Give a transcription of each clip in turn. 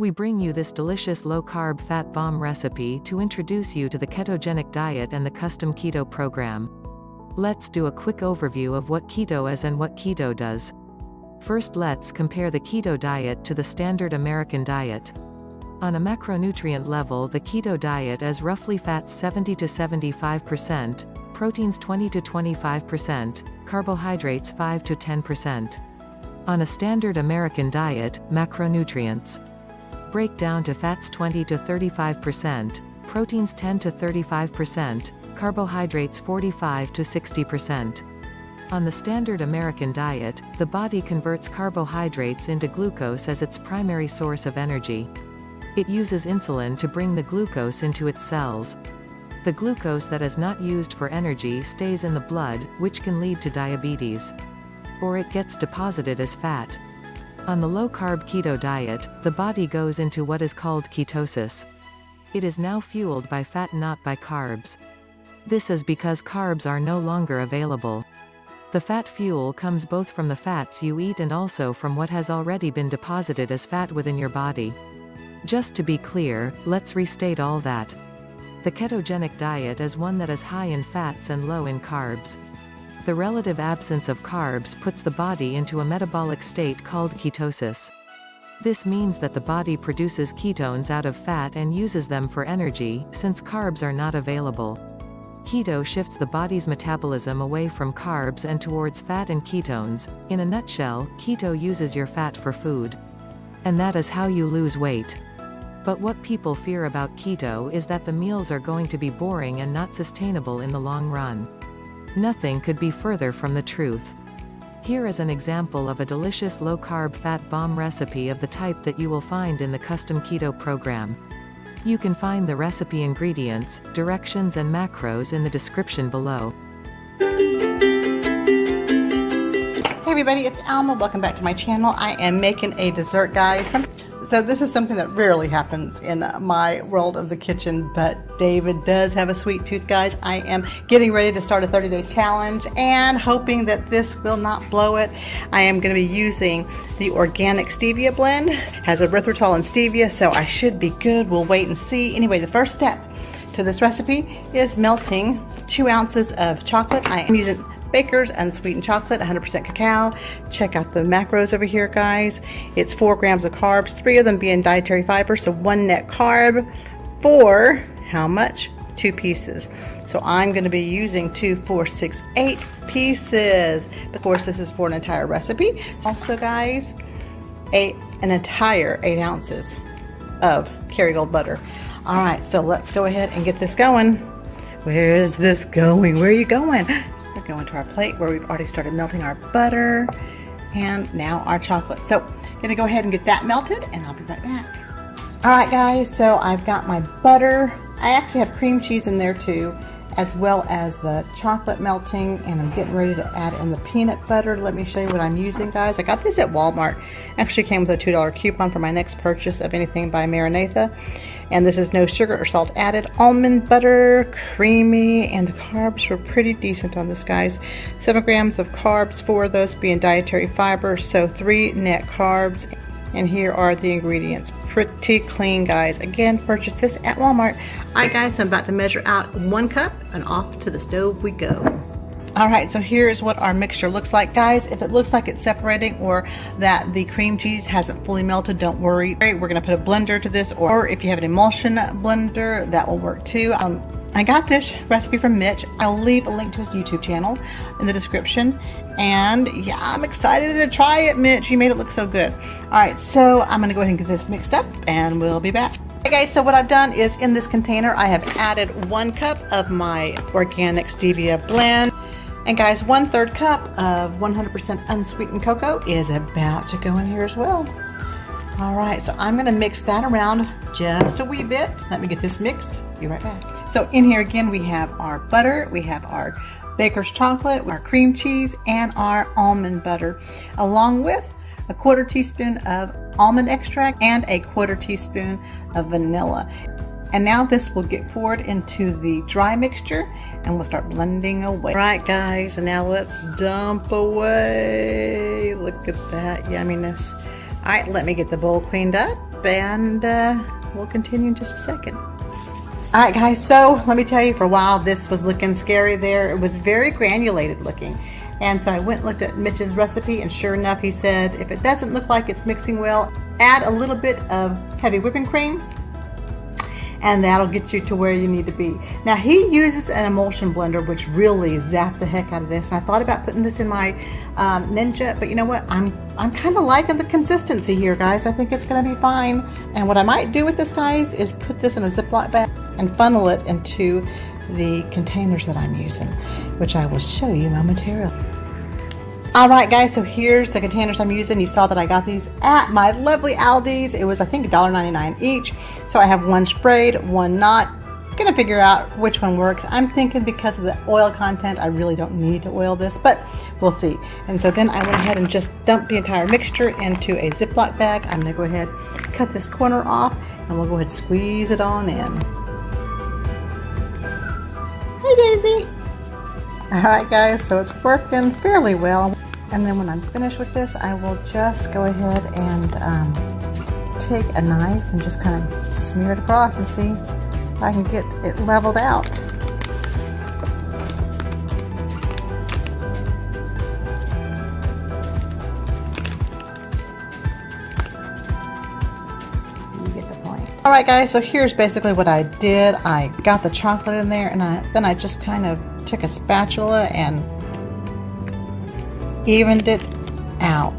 We bring you this delicious low-carb fat bomb recipe to introduce you to the ketogenic diet and the custom keto program. Let's do a quick overview of what keto is and what keto does. First let's compare the keto diet to the standard American diet. On a macronutrient level the keto diet is roughly fats 70 to 75%, proteins 20 to 25%, carbohydrates 5 to 10%. On a standard American diet, macronutrients break down to fats 20 to 35%, proteins 10 to 35%, carbohydrates 45 to 60%. On the standard American diet, the body converts carbohydrates into glucose as its primary source of energy. It uses insulin to bring the glucose into its cells. The glucose that is not used for energy stays in the blood, which can lead to diabetes. Or it gets deposited as fat. On the low-carb keto diet, the body goes into what is called ketosis. It is now fueled by fat not by carbs. This is because carbs are no longer available. The fat fuel comes both from the fats you eat and also from what has already been deposited as fat within your body. Just to be clear, let's restate all that. The ketogenic diet is one that is high in fats and low in carbs. The relative absence of carbs puts the body into a metabolic state called ketosis. This means that the body produces ketones out of fat and uses them for energy, since carbs are not available. Keto shifts the body's metabolism away from carbs and towards fat and ketones. In a nutshell, keto uses your fat for food. And that is how you lose weight. But what people fear about keto is that the meals are going to be boring and not sustainable in the long run. Nothing could be further from the truth. Here is an example of a delicious low-carb fat bomb recipe of the type that you will find in the custom keto program. You can find the recipe ingredients, directions and macros in the description below. Hey everybody, it's Alma. Welcome back to my channel. I am making a dessert, guys. So this is something that rarely happens in my world of the kitchen, but David does have a sweet tooth, guys. I am getting ready to start a 30-day challenge and hoping that this will not blow it. I am going to be using the organic stevia blend. It has erythritol and stevia, so I should be good. We'll wait and see. Anyway, the first step to this recipe is melting two ounces of chocolate. I am using Baker's Unsweetened Chocolate, 100% cacao. Check out the macros over here, guys. It's four grams of carbs, three of them being dietary fiber, so one net carb for how much? Two pieces. So I'm going to be using two, four, six, eight pieces. Of course, this is for an entire recipe. Also, guys, eight, an entire eight ounces of Kerrygold butter. All right, so let's go ahead and get this going. Where is this going? Where are you going? Go into our plate where we've already started melting our butter and now our chocolate. So I'm gonna go ahead and get that melted and I'll be right back. All right guys, so I've got my butter. I actually have cream cheese in there too, as well as the chocolate melting and I'm getting ready to add in the peanut butter. Let me show you what I'm using guys. I got this at Walmart. Actually came with a $2 coupon for my next purchase of anything by MaraNatha. And this is no sugar or salt added. Almond butter, creamy, and the carbs were pretty decent on this, guys. Seven grams of carbs, four of those being dietary fiber, so three net carbs. And here are the ingredients. Pretty clean, guys. Again, purchased this at Walmart. All right, guys, so I'm about to measure out one cup, and off to the stove we go. All right, so here's what our mixture looks like. Guys, if it looks like it's separating or that the cream cheese hasn't fully melted, don't worry. We're gonna put a blender to this, or if you have an emulsion blender, that will work too. Um, I got this recipe from Mitch. I'll leave a link to his YouTube channel in the description. And yeah, I'm excited to try it, Mitch. You made it look so good. All right, so I'm gonna go ahead and get this mixed up and we'll be back. Okay guys, so what I've done is in this container, I have added one cup of my organic stevia blend. And guys, one third cup of 100% unsweetened cocoa is about to go in here as well. All right, so I'm gonna mix that around just a wee bit. Let me get this mixed, be right back. So in here again, we have our butter, we have our baker's chocolate, our cream cheese, and our almond butter, along with a quarter teaspoon of almond extract and a quarter teaspoon of vanilla. And now this will get poured into the dry mixture and we'll start blending away. All right guys, and now let's dump away. Look at that yumminess. All right, let me get the bowl cleaned up and uh, we'll continue in just a second. All right, guys, so let me tell you, for a while, this was looking scary there. It was very granulated looking. And so I went and looked at Mitch's recipe, and sure enough, he said, if it doesn't look like it's mixing well, add a little bit of heavy whipping cream and that'll get you to where you need to be. Now he uses an emulsion blender which really zapped the heck out of this and I thought about putting this in my um, Ninja but you know what I'm I'm kind of liking the consistency here guys I think it's gonna be fine and what I might do with this guys is put this in a Ziploc bag and funnel it into the containers that I'm using which I will show you momentarily. Alright guys, so here's the containers I'm using. You saw that I got these at my lovely Aldi's. It was I think $1.99 each. So I have one sprayed, one not. Gonna figure out which one works. I'm thinking because of the oil content, I really don't need to oil this, but we'll see. And so then I went ahead and just dumped the entire mixture into a Ziploc bag. I'm gonna go ahead, cut this corner off, and we'll go ahead and squeeze it on in. Hey Daisy! Alright guys, so it's working fairly well. And then when I'm finished with this, I will just go ahead and um, take a knife and just kind of smear it across and see if I can get it leveled out. You get the point. All right guys, so here's basically what I did. I got the chocolate in there and I then I just kind of took a spatula and evened it out.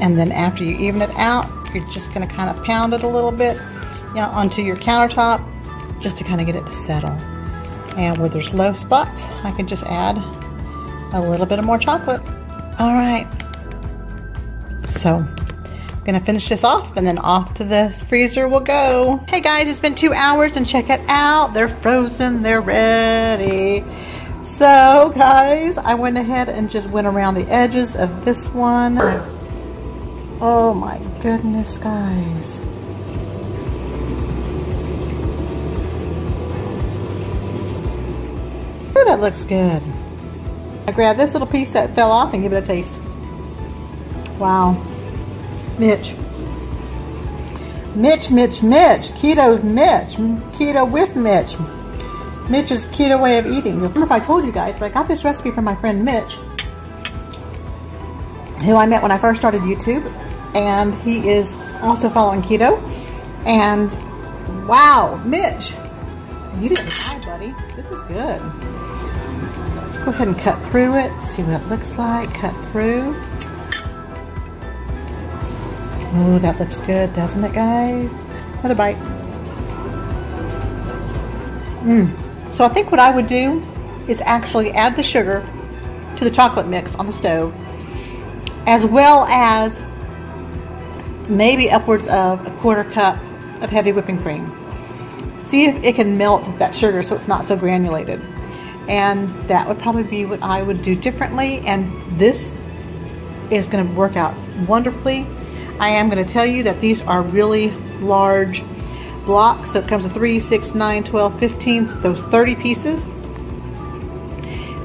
And then after you even it out, you're just going to kind of pound it a little bit you know, onto your countertop just to kind of get it to settle. And where there's low spots, I can just add a little bit of more chocolate. All right. So gonna finish this off and then off to the freezer we'll go. Hey guys, it's been two hours and check it out. They're frozen, they're ready. So guys, I went ahead and just went around the edges of this one. Oh my goodness, guys. Oh, that looks good. I grabbed this little piece that fell off and give it a taste. Wow. Mitch. Mitch, Mitch, Mitch. Keto Mitch. Keto with Mitch. Mitch's keto way of eating. Remember if I told you guys, but I got this recipe from my friend Mitch, who I met when I first started YouTube, and he is also following keto. And wow, Mitch, you didn't die, buddy. This is good. Let's go ahead and cut through it, see what it looks like. Cut through. Oh, that looks good, doesn't it, guys? Another bite. Mmm. So I think what I would do is actually add the sugar to the chocolate mix on the stove, as well as maybe upwards of a quarter cup of heavy whipping cream. See if it can melt that sugar so it's not so granulated. And that would probably be what I would do differently. And this is going to work out wonderfully. I am going to tell you that these are really large blocks. So it comes with 3, 6, 9, 12, 15, so those 30 pieces.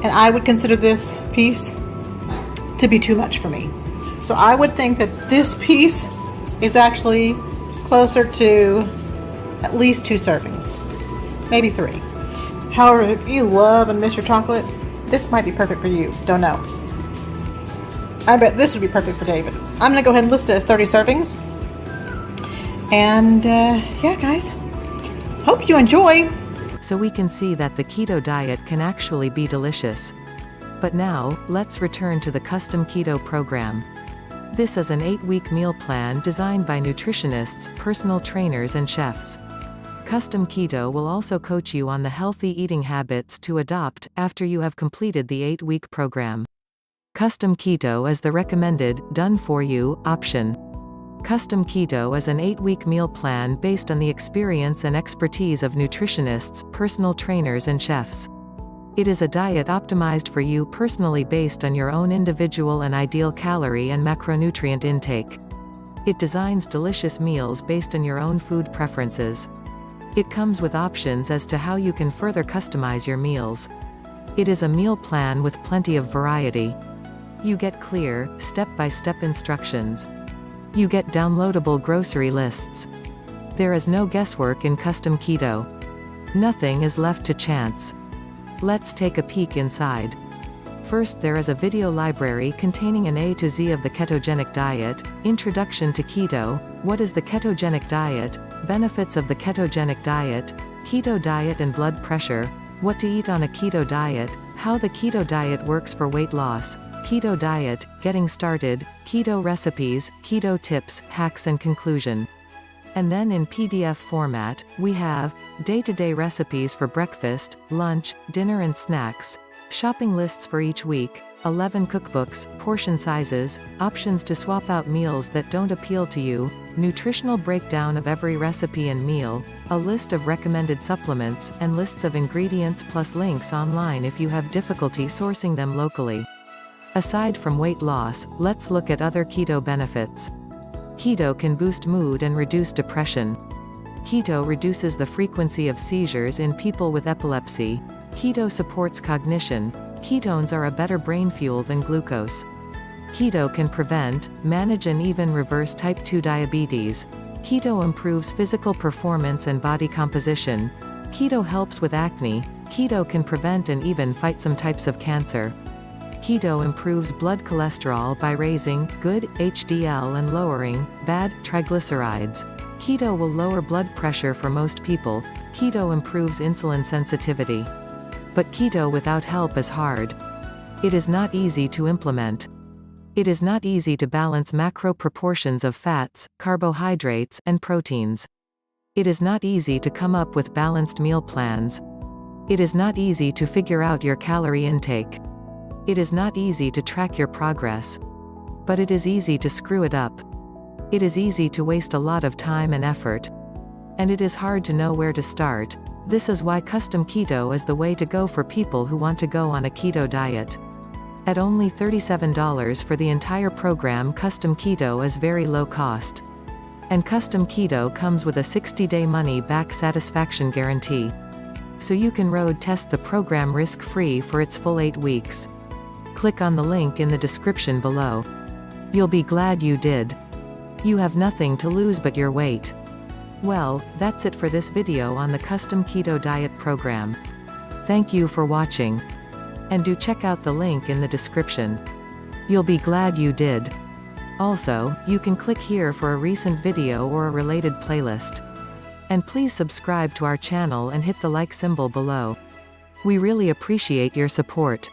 And I would consider this piece to be too much for me. So I would think that this piece is actually closer to at least two servings, maybe three. However, if you love and miss your chocolate, this might be perfect for you. Don't know. I bet this would be perfect for David. I'm to go ahead and list it as 30 servings. And uh, yeah, guys, hope you enjoy. So we can see that the keto diet can actually be delicious. But now, let's return to the custom keto program. This is an 8-week meal plan designed by nutritionists, personal trainers and chefs. Custom Keto will also coach you on the healthy eating habits to adopt after you have completed the 8-week program. Custom Keto is the recommended, done for you, option. Custom Keto is an 8-week meal plan based on the experience and expertise of nutritionists, personal trainers and chefs. It is a diet optimized for you personally based on your own individual and ideal calorie and macronutrient intake. It designs delicious meals based on your own food preferences. It comes with options as to how you can further customize your meals. It is a meal plan with plenty of variety. You get clear, step-by-step -step instructions. You get downloadable grocery lists. There is no guesswork in custom keto. Nothing is left to chance. Let's take a peek inside. First there is a video library containing an A to Z of the ketogenic diet, Introduction to Keto, What is the ketogenic diet, Benefits of the ketogenic diet, Keto diet and blood pressure, What to eat on a keto diet, How the keto diet works for weight loss, Keto diet, Getting started, Keto recipes, Keto tips, hacks and conclusion. And then in PDF format, we have, day-to-day recipes for breakfast, lunch, dinner and snacks, shopping lists for each week, 11 cookbooks, portion sizes, options to swap out meals that don't appeal to you, nutritional breakdown of every recipe and meal, a list of recommended supplements, and lists of ingredients plus links online if you have difficulty sourcing them locally. Aside from weight loss, let's look at other keto benefits. Keto can boost mood and reduce depression. Keto reduces the frequency of seizures in people with epilepsy, Keto supports cognition. Ketones are a better brain fuel than glucose. Keto can prevent, manage and even reverse type 2 diabetes. Keto improves physical performance and body composition. Keto helps with acne. Keto can prevent and even fight some types of cancer. Keto improves blood cholesterol by raising good HDL and lowering bad triglycerides. Keto will lower blood pressure for most people. Keto improves insulin sensitivity. But keto without help is hard. It is not easy to implement. It is not easy to balance macro proportions of fats, carbohydrates, and proteins. It is not easy to come up with balanced meal plans. It is not easy to figure out your calorie intake. It is not easy to track your progress. But it is easy to screw it up. It is easy to waste a lot of time and effort. And it is hard to know where to start, this is why custom keto is the way to go for people who want to go on a keto diet. At only $37 for the entire program custom keto is very low cost. And custom keto comes with a 60-day money-back satisfaction guarantee. So you can road test the program risk-free for its full 8 weeks. Click on the link in the description below. You'll be glad you did. You have nothing to lose but your weight. Well, that's it for this video on the custom keto diet program. Thank you for watching. And do check out the link in the description. You'll be glad you did. Also, you can click here for a recent video or a related playlist. And please subscribe to our channel and hit the like symbol below. We really appreciate your support.